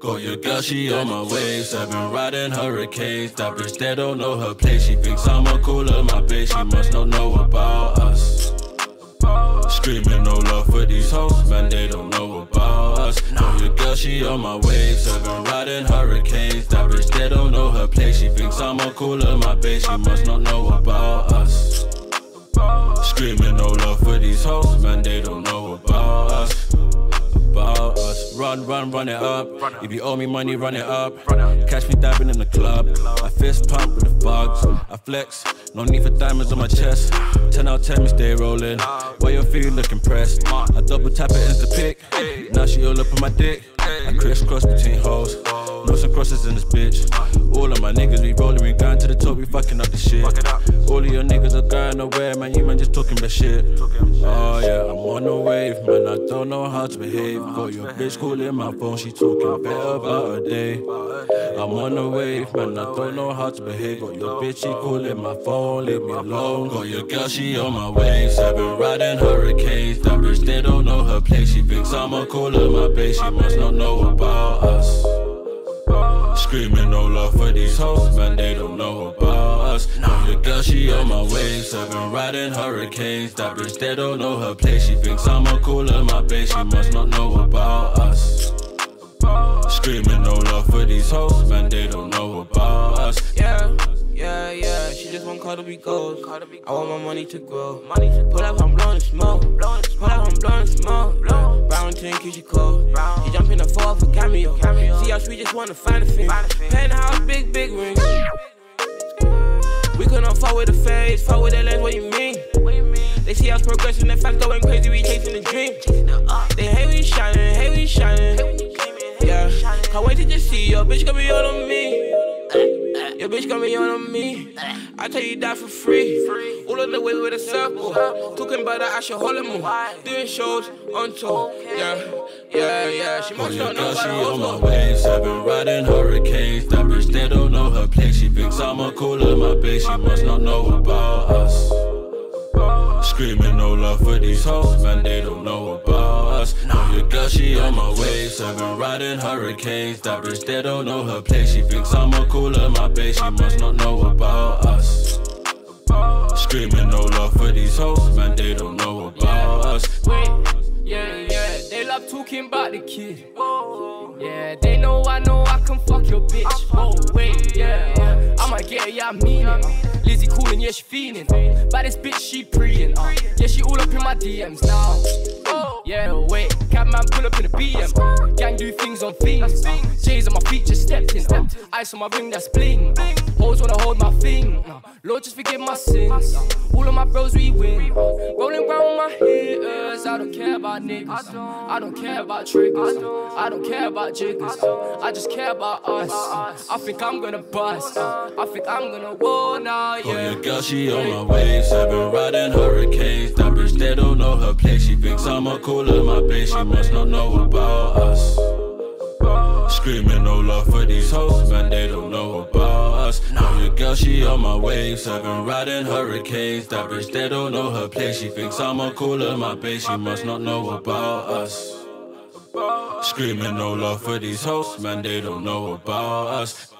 Got your girl, she on my waves. I've been riding hurricanes. That bitch, they don't know her place. She thinks I'm a cooler, my bitch. She must not know about us. Screaming no love for these hoes, man, they don't know about us. Know your girl, she on my waves. I've been riding hurricanes. That bitch, they don't know her place. She thinks I'm a cooler, my bitch. She must not know about us. Screaming no love for these hoes, man, they don't know Run, run, it up. If you owe me money, run it up. Catch me dabbing in the club. I fist pump with the bugs. I flex, no need for diamonds on my chest. 10 out of 10, me stay rolling. Why your feet looking pressed? I double tap it as the pick. Now she all up on my dick. I crisscross between hoes. No some crosses in this bitch. All of my niggas, be rolling, fucking up the shit. All of your niggas are going nowhere, man. You man just talking about shit. Oh yeah, I'm on the wave, man. I don't know how to behave. Got your bitch calling my phone, she talking better about her day. I'm on the wave, man. I don't know how to behave. Got your bitch, she calling my phone, leave me alone. Got your girl, she on my waves. I've been riding hurricanes. That bitch, they don't know her place. She thinks I'm a cooler, my base. She must not know about us. Screaming no love for these hoes, man, they don't know about us. Know your girl, she on my waves. I've been riding hurricanes. That bitch, they don't know her place. She thinks I'm a cooler, my base. She must not know about us. Screaming no love for these hoes, man, they don't know about us. Yeah. Want Carter be gold. I want my money to grow. Money to pull up, I'm blowing smoke. Pull up, I'm blowing smoke. Brown tin, cause cold. She jump in the fall for cameo. See us, we just wanna find a thing. Penthouse, big, big ring. We couldn't fuck with the face, fuck with the lens, what you mean? They see us progressing, the facts going crazy, we chasing the dream. They hate we shining, hate we shining. Yeah, can't wait to just see your bitch gonna be all on me. Your bitch gonna be on me. I tell you that for free. All of the way with a circle. Talking about that, I should hold him on. Doing shows on tour. Yeah, yeah, yeah. She must not know she on my waves. I've been riding hurricanes. That bitch, they don't know her place. She thinks I'm a cooler, my bitch. She must not know about us. Screaming no love for these hoes, man, they don't know about us. Know your girl, she on my waves. I've been riding hurricanes. That bitch, they don't know her place. She thinks I'm a cooler, my bitch. She must not know about us. Screaming no love for these hoes, man, they don't know about us. Wait, yeah, yeah, they love talking about the kid. Yeah, they know I know I can fuck your bitch. Whoa, oh, wait, yeah, yeah. I might get it, yeah, I mean it. Lizzie calling, yeah, she feeling. But this bitch, she preying. My DMs now. Yeah, wait, Catman pull up in a BM. Gang do things on things. J's on my feet just stepped in. Uh. Ice on my ring, that's bling. Hoes wanna hold my thing. Uh. Lord, just forgive my sins. Uh. All of my bros, we win. Rolling round my haters. I don't care about niggas. Uh. I don't care about triggers. Uh. I don't care about jiggers. Uh. I just care about us. I think I'm gonna bust. I think I'm gonna war now, Oh, yeah. your girl, she on my waves. I've been riding hurricanes. That bitch, they don't know her place. She thinks I'm a cooler, my bitch. She must not know about us. Screaming no love for these hoes, man, they don't know about us. Know your girl, she on my waves. I've been riding hurricanes. That bitch, they don't know her place. She thinks I'm a cooler, my bitch. She must not know about us. Screaming no love for these hoes, man, they don't know about us.